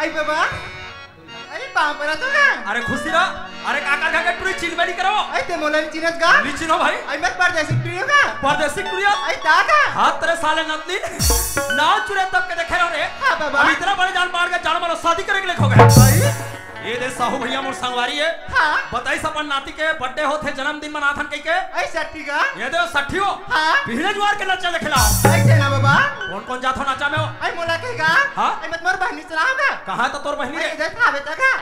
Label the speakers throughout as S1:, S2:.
S1: आई बाबा। अरे पाँव तो का
S2: अरे खुशी रह। अरे काका काका टुरी चिलबेली करो।
S1: आई ते मोला चिनत का?
S2: नो भाई।
S1: आई मत परदेसी प्रियो का?
S2: परदेसी टुरिया
S1: आई का
S2: हाथ तेरे साले नतनी ना चुरे तब के देखे रहो रे।
S1: हाँ बाबा।
S2: अब इतना बड़े जान मार के जान मारो शादी करे के लिए खो गए
S1: आई
S2: ये दे साहू भैया मोर संगवारी है।
S1: हाँ।
S2: बताई अपन नाती के बर्थडे होथे जन्मदिन मनाथन कई के
S1: आई सट्टी का।
S2: ये दे सठी हो।
S1: हाँ
S2: पीढ़े जुआर के नचा दिखलाओ
S1: आई से ना बाबा।
S2: कौन कौन जाथो नाचा में हो?
S1: आई मोला के का
S2: हाँ?
S1: आई मत मोर बहनी चलाओ का
S2: कहाँ तो तोर बहनी रे?
S1: इधर था बेटा का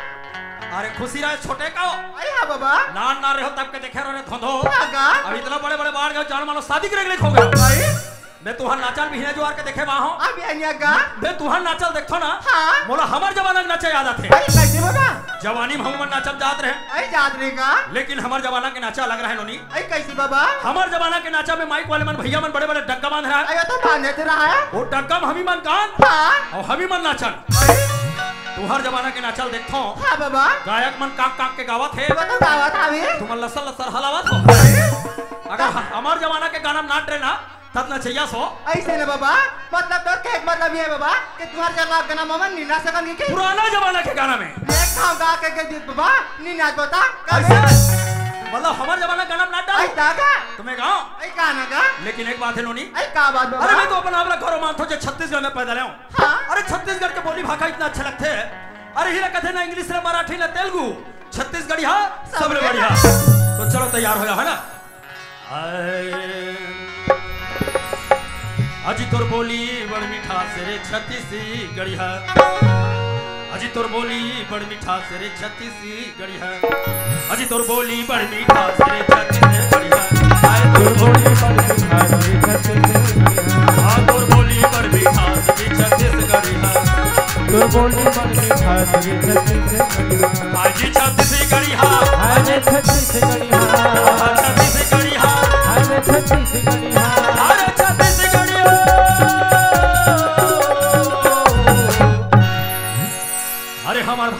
S2: अरे खुशी रहे छोटे का हो।
S1: आई हाँ बाबा।
S2: नान ना रहे हो तब के देखे रहो रे धोधो।
S1: हाँ
S2: अब इतना बड़े बड़े बाढ़ गए जान मानो शादी करे के लिए खो गए मैं तुहार नाचल भी जुआर के देखे वहाँ
S1: आई बिहानिया का
S2: मैं तुहार नाचल देखो ना।
S1: हाँ।
S2: मोला हमार जमाना नाचे याद आते
S1: आई कैसे बाबा?
S2: जवानी में हम नाचल जात रहे।
S1: जात का?
S2: लेकिन हमार जमाना के नाचा अलग रहे नोनी।
S1: आई कैसी बाबा?
S2: हमार जमाना के नाचा में माइक वाले मन भैया मन बड़े बड़े डग्गा बाँध रहा है।
S1: तो बांधे ते रहा है।
S2: वो डग्गा में हमी मन गान
S1: हाँ।
S2: और हमी मन नाचल
S1: आई
S2: तुहार जमाना के नाचल देखो
S1: हाँ। बाबा।
S2: गायक मन काक काक के गावत है।
S1: तो दावत आवे।
S2: तुम लसर लसर हलावत हो। अगर हमार जमाना के गाना नाट रहे ना तब नचैया सो।
S1: ऐसे ना बाबा। मतलब तो क्या मतलब ये बाबा कि तुम्हारे जवाब का नाम ममन नीना सकन की
S2: पुराना जमाना के गाना में।
S1: खाओ गा के के दीप बाबा नीना बता कैसे
S2: मतलब हमार जमाना गाना
S1: आई
S2: डालो।
S1: तागा
S2: तुम्हें गाओ
S1: आई गाना का
S2: लेकिन एक बात है नोनी।
S1: आई का बात बाबा
S2: अरे मैं तो अपना अपना घरों मानता हूँ जो छत्तीसगढ़ में पैदा हूँ।
S1: हाँ।
S2: अरे छत्तीसगढ़ के बोली भाषा इतना अच्छा लगते है। अरे ही कहते ना इंग्लिश रे मराठी ना तेलुगु। छत्तीसगढ़ी हा सब बढ़िया तो चलो तैयार हो जाओ है ना? अजी तोर बोली बड़ मिठास रे छत्तीसगढ़ी हा। अजी तोर बोली बड़ मीठा रे छत्तीसगढ़ी हा। अजी तोर बोली बड़ मीठा रे छत्तीसगढ़ी हा। आए तोर बोली बड़ मीठा सिरे हाँ। तोर बोली बड़ मिठास रे छत्तीसगढ़ी आ जी छत्तीसगढ़ी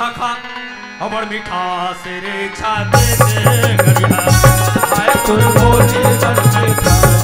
S2: हमार भाखा हमर मिठास रे छाते से गड़िया आए तोर बोली बड़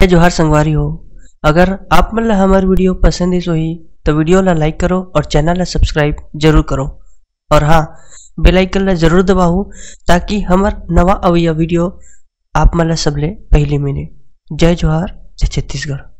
S3: जय जोहार संगवारी हो। अगर आप मन ला हमार वीडियो पसंद है ही तो वीडियो ला लाइक करो और चैनल ला सब्सक्राइब ज़रूर करो। और हाँ बेल आइकन ला ज़रूर दबाओ, ताकि हमार नवा अवैया वीडियो आप मैं ला सबले पहले मिले। जय जोहार, जय छत्तीसगढ़।